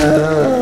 Uh.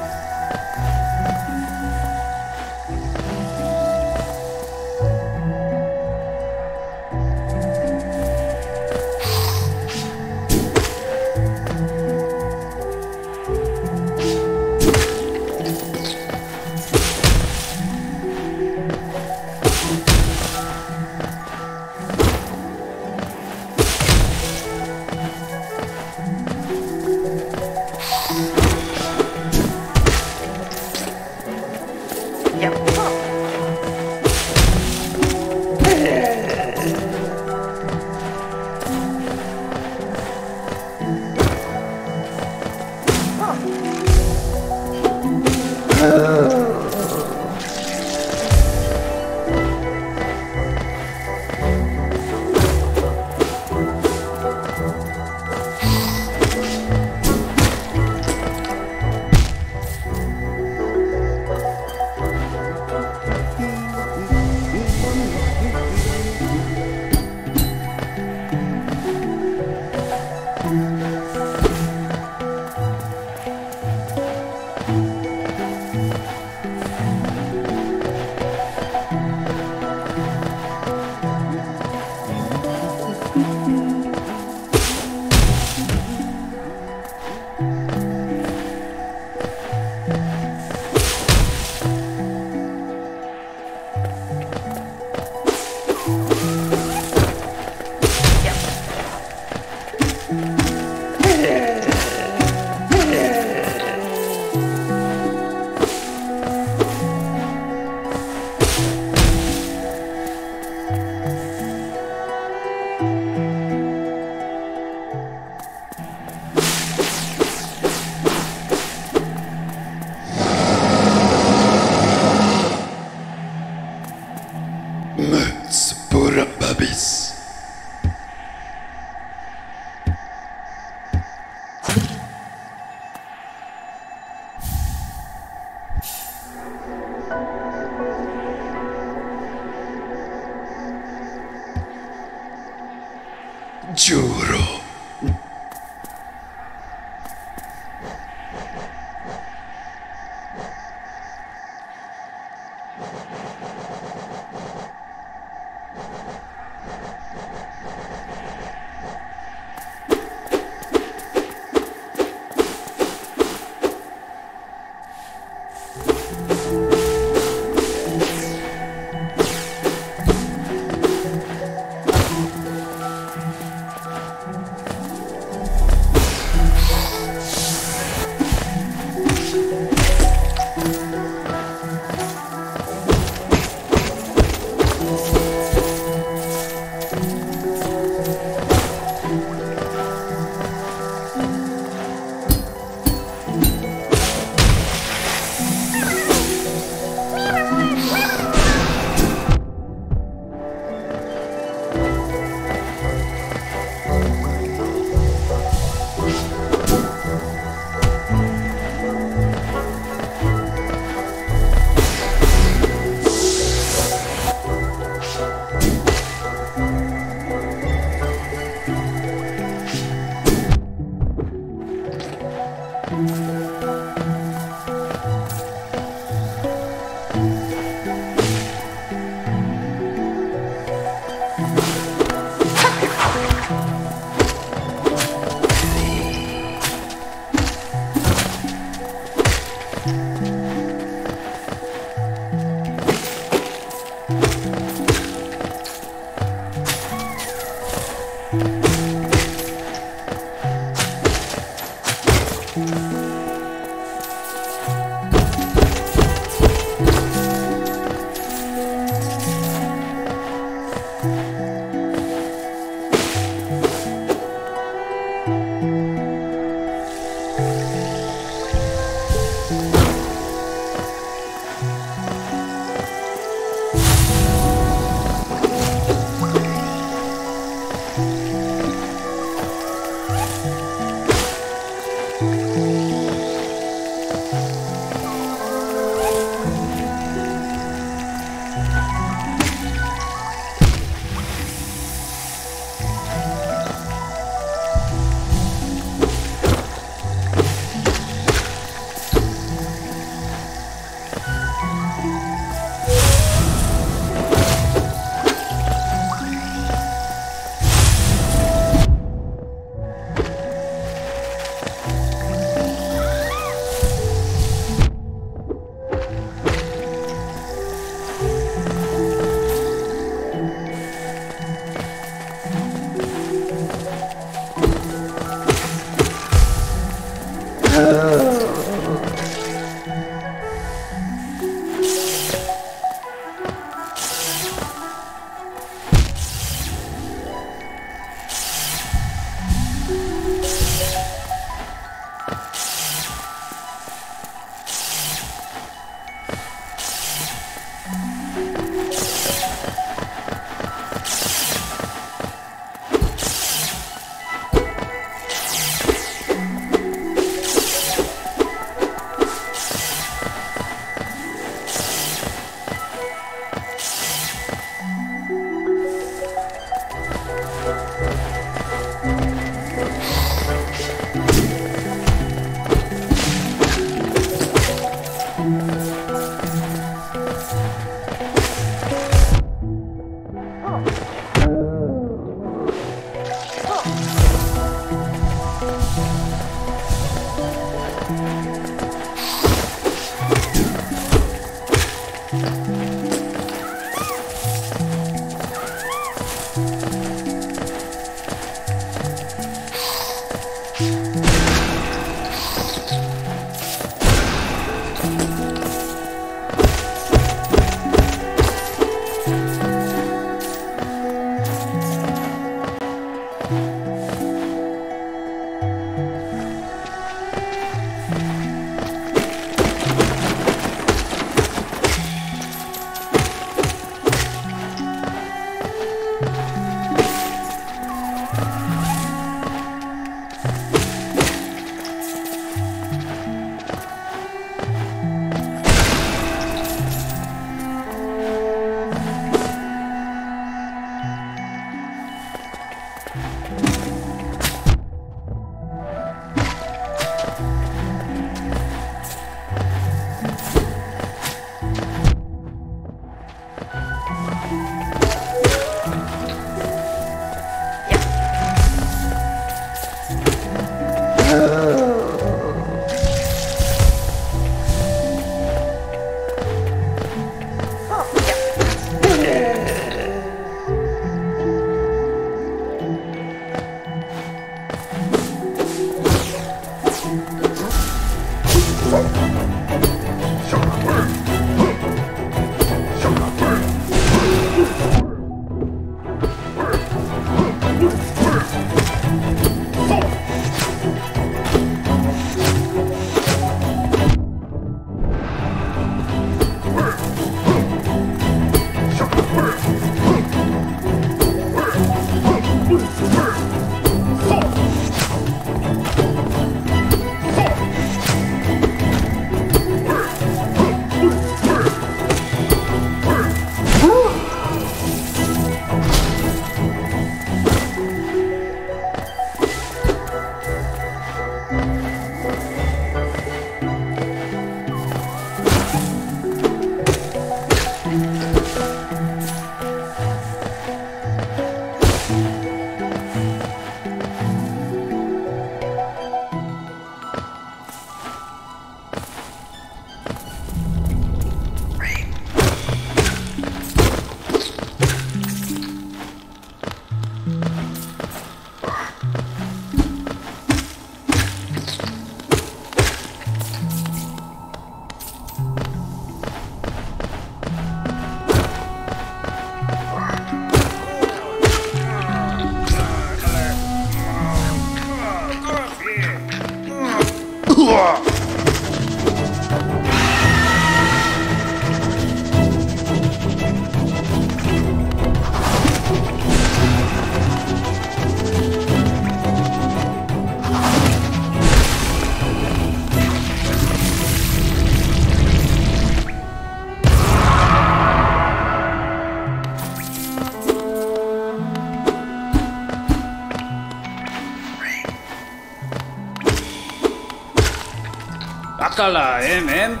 Guácala, eh, men.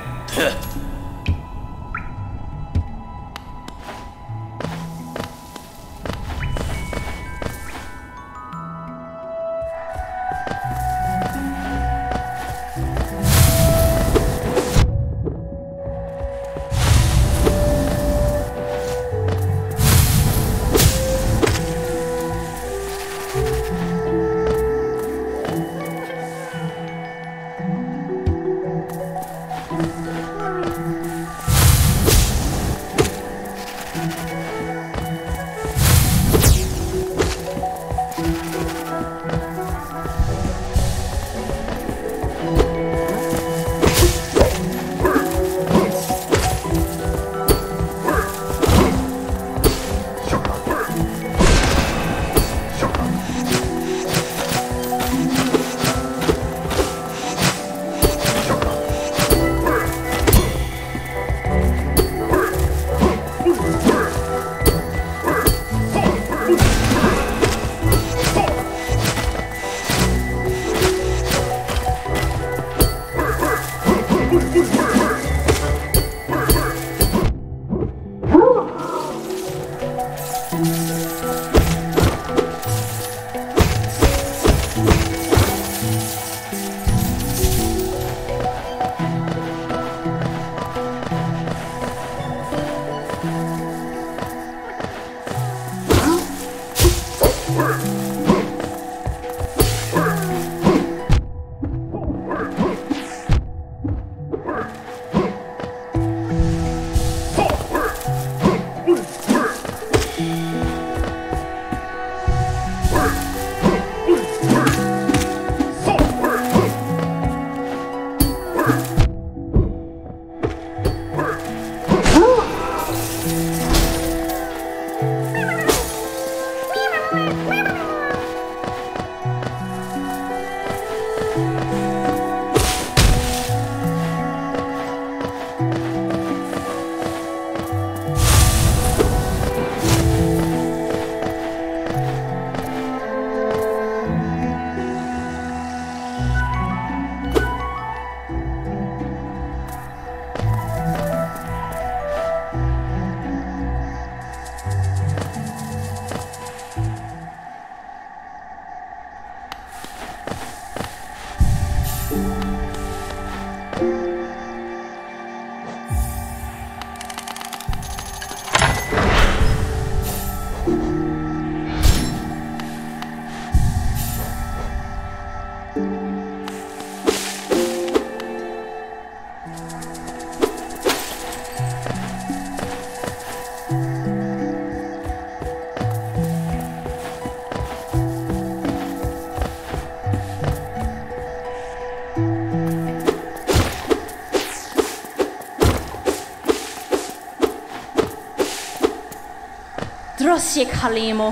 谢卡里么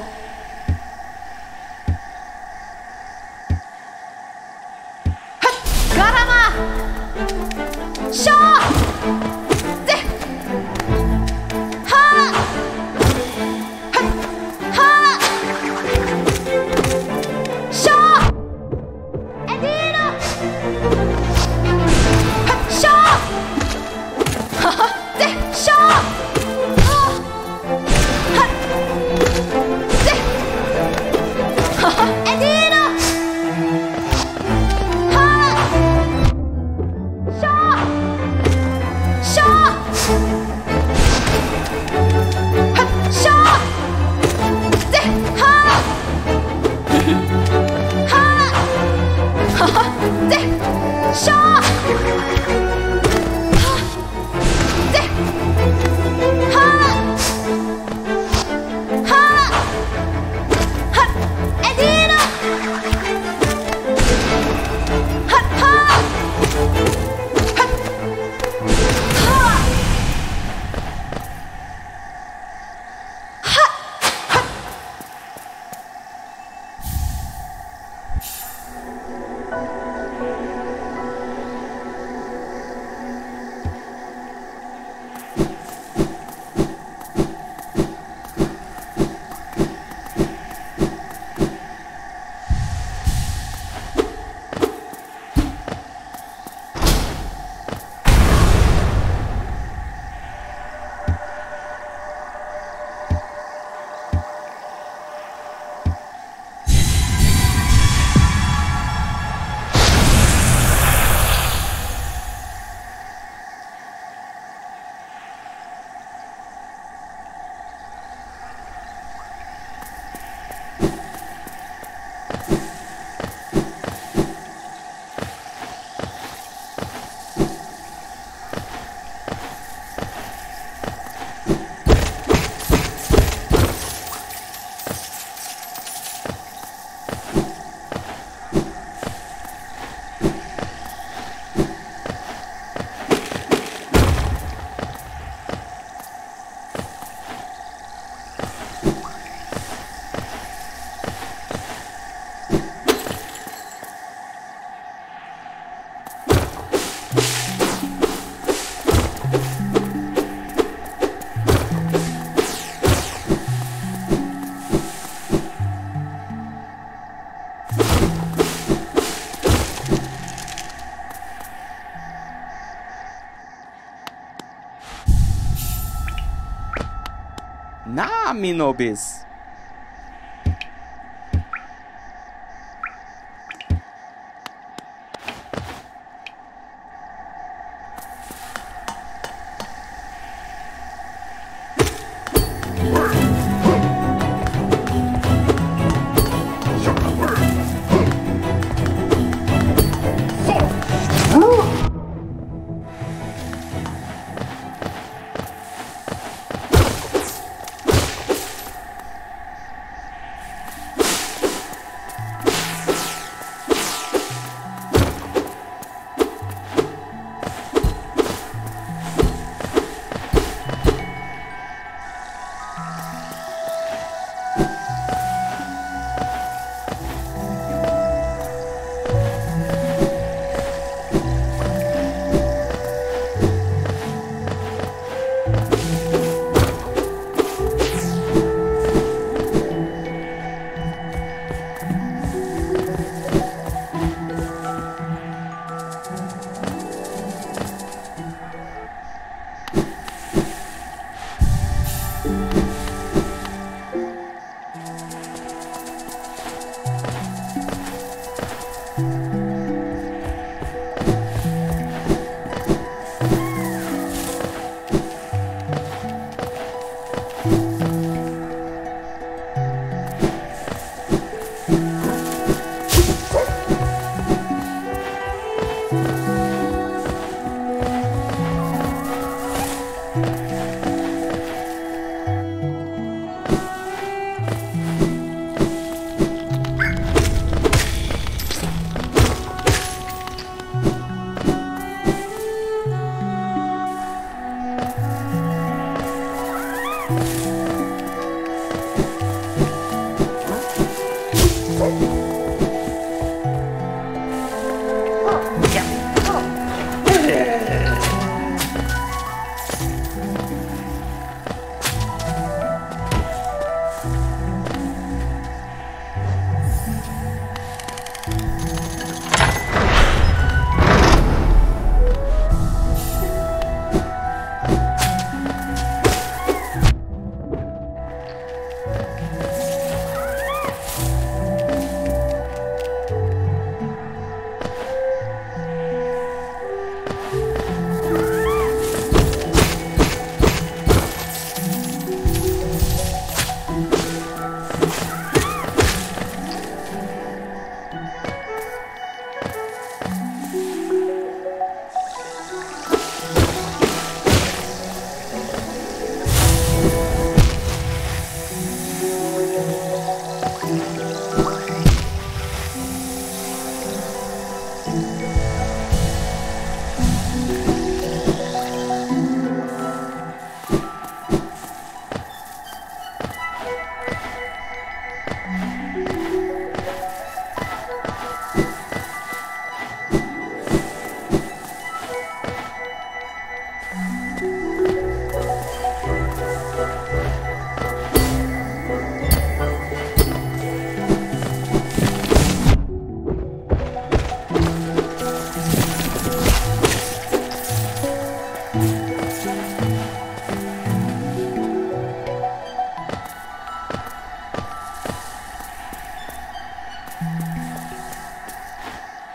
aminobiz.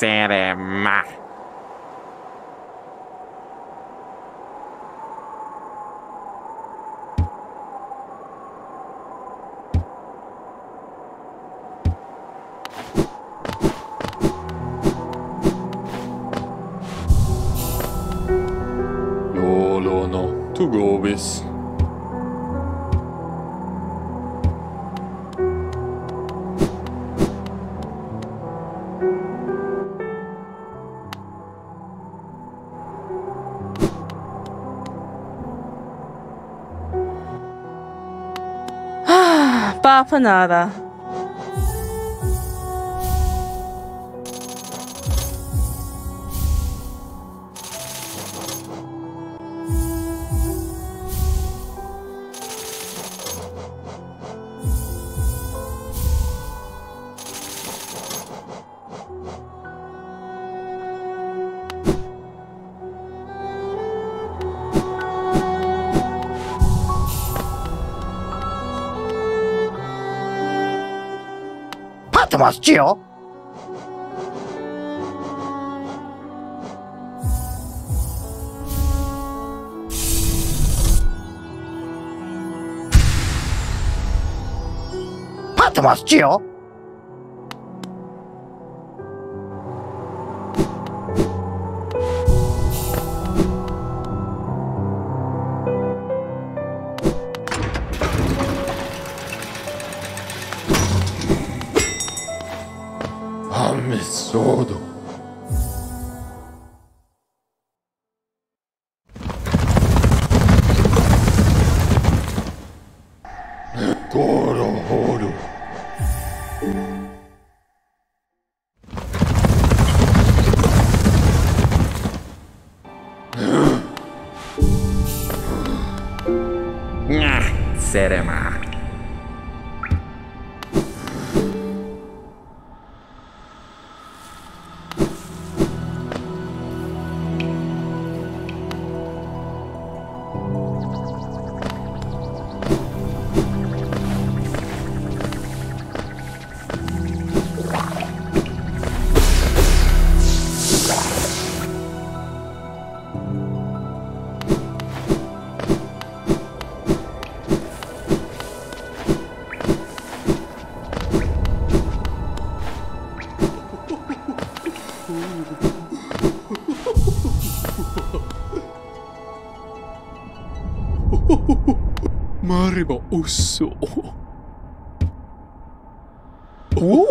Santa. Caponata. ますちよ。パトマスちよ。あればおっお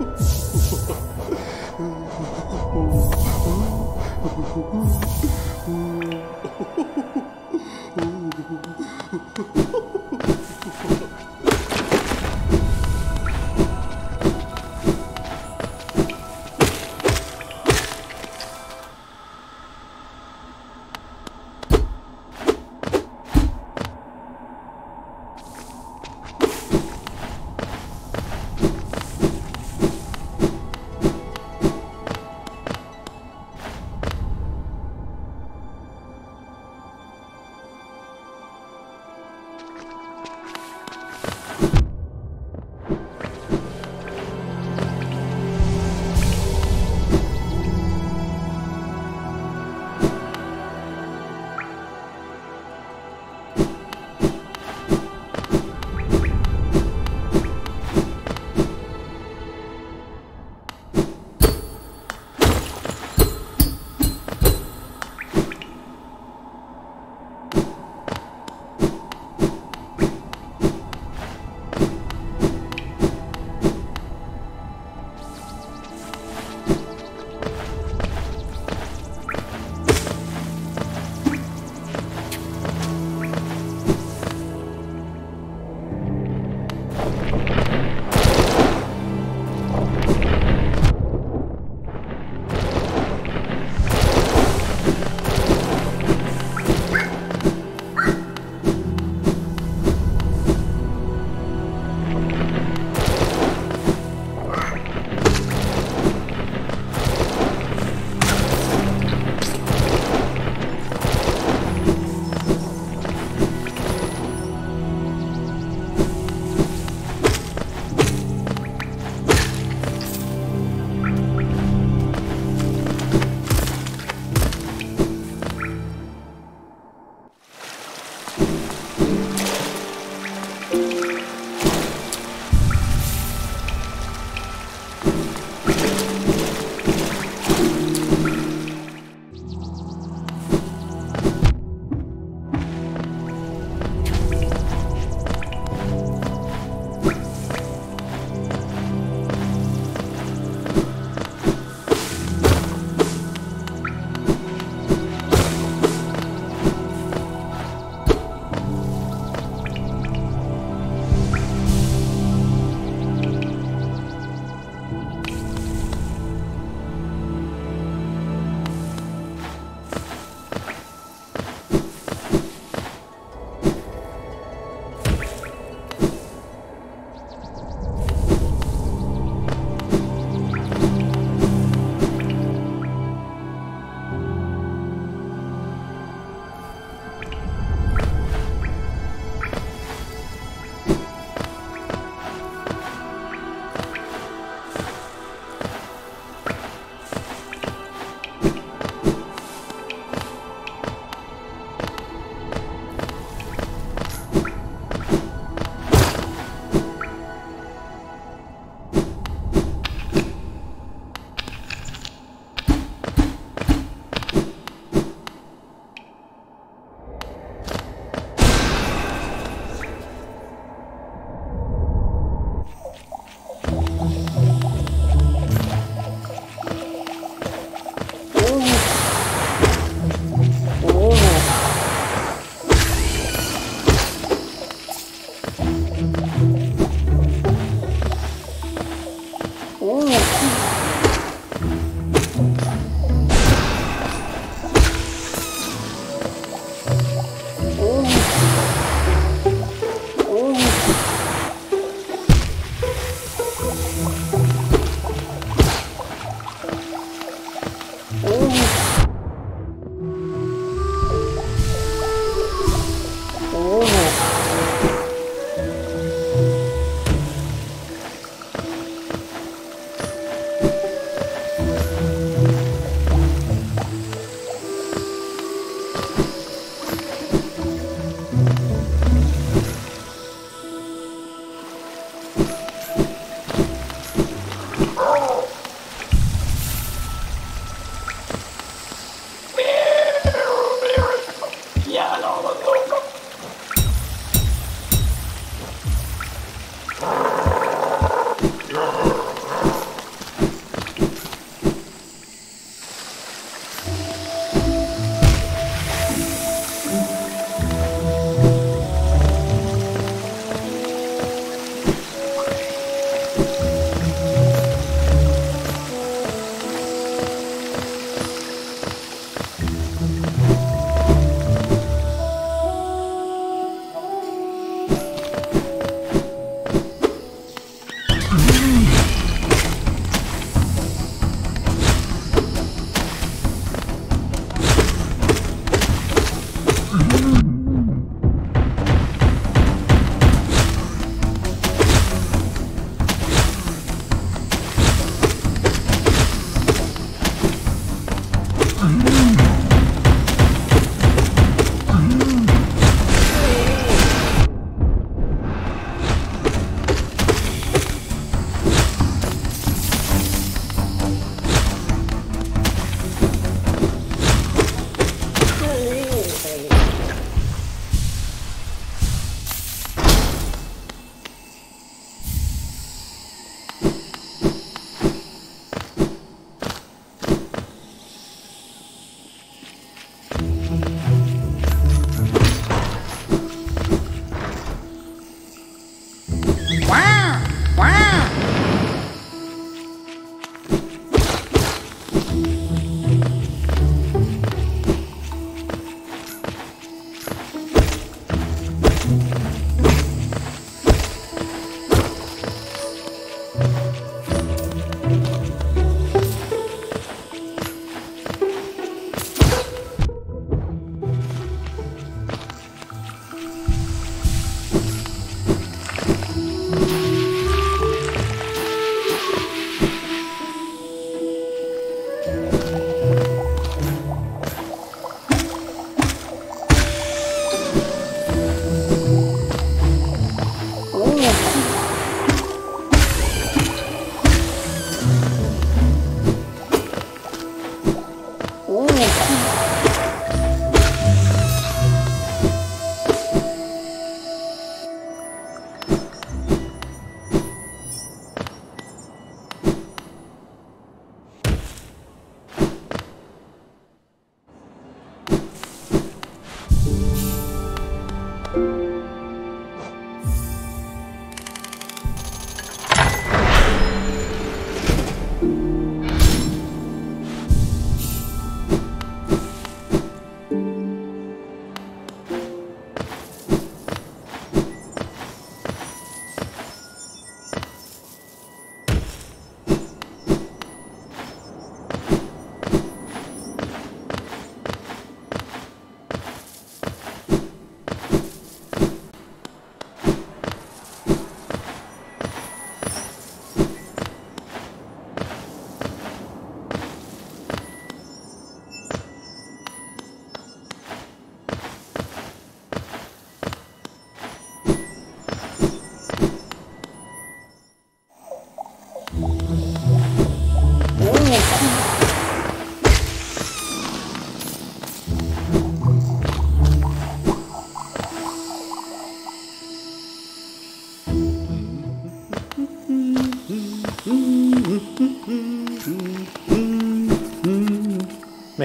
お Mm-hmm.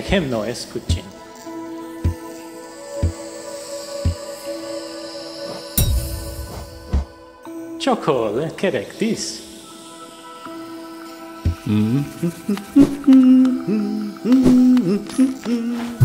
hemno escuchen. Çokol kerektis. Mm-hmm.